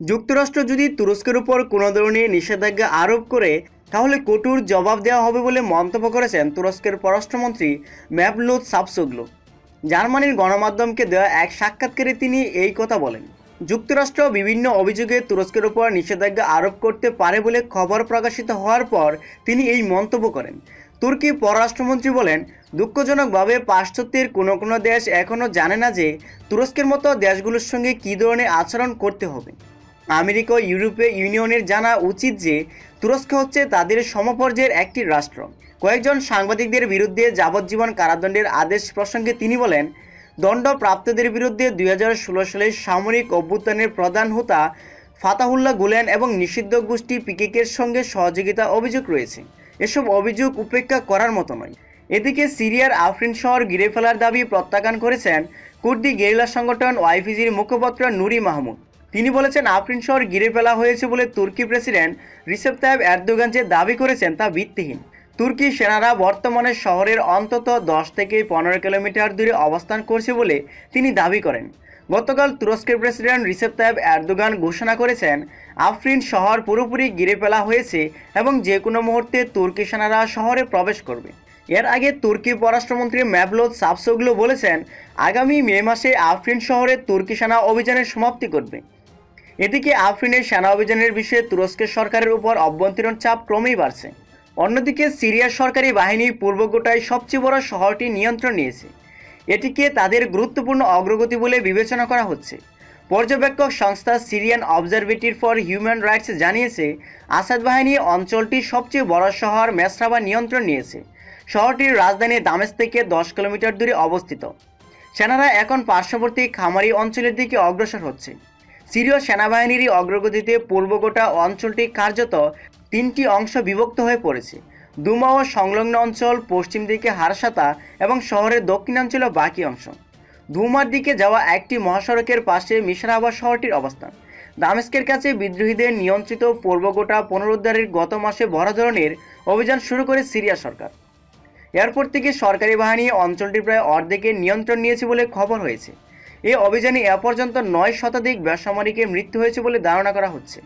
যুক্তরাষ্ট্র যদি তুরস্কের উপর কোনো ধরনের নিষেধাজ্ঞা আরোপ করে, তাহলে কঠোর জবাব দেওয়া হবে বলে মন্তব্য করেছেন তুরস্কের পররাষ্ট্রমন্ত্রী ম্যাভলুত সাবসোগলু জার্মানির গণমাধ্যমকে দেওয়া এক সাক্ষাৎকারে তিনি এই কথা বলেন। যুক্তরাষ্ট্র বিভিন্ন অভিযোগে তুরস্কের উপর নিষেধাজ্ঞা আরোপ করতে পারে বলে খবর প্রকাশিত হওয়ার পর তিনি এই মন্তব্য করেন। তুর্কি পররাষ্ট্রমন্ত্রী বলেন, দুঃখজনকভাবে পাশ্চাত্যের কোনো কোনো দেশ এখনও জানে না যে তুরস্কের মতো দেশগুলোর সঙ্গে কী ধরনের আচরণ করতে হবে। আমেরিকা ও ইউরোপীয় ইউনিয়নের জানা উচিত যে তুরস্ক হচ্ছে তাদের সমপর্যায়ের একটি রাষ্ট্র। কয়েকজন সাংবাদিকদের বিরুদ্ধে যাবজ্জীবন কারাদণ্ডের আদেশ প্রসঙ্গে তিনি বলেন, দণ্ডপ্রাপ্তদের বিরুদ্ধে দুই সালের সামরিক অভ্যুত্থানের প্রধান হোতা ফাতাহুল্লাহ গুলেন এবং নিষিদ্ধ গোষ্ঠী পিকেকের সঙ্গে সহযোগিতা অভিযোগ রয়েছে। এসব অভিযোগ উপেক্ষা করার মতো নয়। এদিকে সিরিয়ার আফরিন শহর ঘিরে ফেলার দাবি প্রত্যাখ্যান করেছেন কুর্দি গেরিলা সংগঠন ওয়াইফিজির মুখপাত্র নুরি মাহমুদ। তিনি বলেছেন, আফরিন শহর গিরে ফেলা হয়েছে বলে তুর্কি প্রেসিডেন্ট রিসেপ তাইব এরদোগান যে দাবি করেছেন তা ভিত্তিহীন। তুর্কি সেনারা বর্তমানে শহরের অন্তত দশ থেকে পনেরো কিলোমিটার দূরে অবস্থান করছে বলে তিনি দাবি করেন। গতকাল তুরস্কের প্রেসিডেন্ট রিসেপ তাইব এরদোগান ঘোষণা করেছেন, আফরিন শহর পুরোপুরি গিরে ফেলা হয়েছে এবং যে কোনো মুহূর্তে তুর্কি সেনারা শহরে প্রবেশ করবে। এর আগে তুর্কি পররাষ্ট্রমন্ত্রী ম্যাভলোদ সাবসোগলু বলেছেন, আগামী মে মাসে আফরিন শহরে তুর্কি সেনা অভিযানের সমাপ্তি করবে এদিকে আফরিনের সেনা অভিযানের বিষয়ে তুরস্কের সরকারের উপর অভ্যন্তরীণ চাপ ক্রমেই বাড়ছে। অন্যদিকে সিরিয়ার সরকারি বাহিনী পূর্ব গোটায় সবচেয়ে বড় শহরটি নিয়ন্ত্রণ নিয়েছে। এটিকে তাদের গুরুত্বপূর্ণ অগ্রগতি বলে বিবেচনা করা হচ্ছে। পর্যবেক্ষক সংস্থা Syrian observatory for human rights জানিয়েছে, আসাদ বাহিনী অঞ্চলটির সবচেয়ে বড় শহর মেসরাবা নিয়ন্ত্রণ নিয়েছে। শহরটির রাজধানী দামেস থেকে দশ কিলোমিটার দূরে অবস্থিত। সেনারা এখন পার্শ্ববর্তী খামারি অঞ্চলের দিকে অগ্রসর হচ্ছে। সিরীয় সেনাবাহিনীরই অগ্রগতিতে পূর্বগোটা অঞ্চলটি কার্যত তিনটি অংশ বিভক্ত হয়ে পড়েছে। দুমা ও সংলগ্ন অঞ্চল, পশ্চিম দিকে হারসাতা এবং শহরের দক্ষিণাঞ্চলে বাকি অংশ। ধুমার দিকে যাওয়া একটি মহাসড়কের পাশে মিশরাবা শহরটির অবস্থান। দামেস্কের কাছে বিদ্রোহীদের নিয়ন্ত্রিত পূর্বগোটা পুনরুদ্ধারের গত মাসে বড় ধরনের অভিযান শুরু করে সিরিয়া সরকার। এরপর থেকে সরকারি বাহিনী অঞ্চলটি প্রায় অর্ধেকের নিয়ন্ত্রণ নিয়েছে বলে খবর হয়েছে। এই অভিযানে এ পর্যন্ত নয় শতাধিক বেসামরিকের মৃত্যু হয়েছে বলে ধারণা করা হচ্ছে।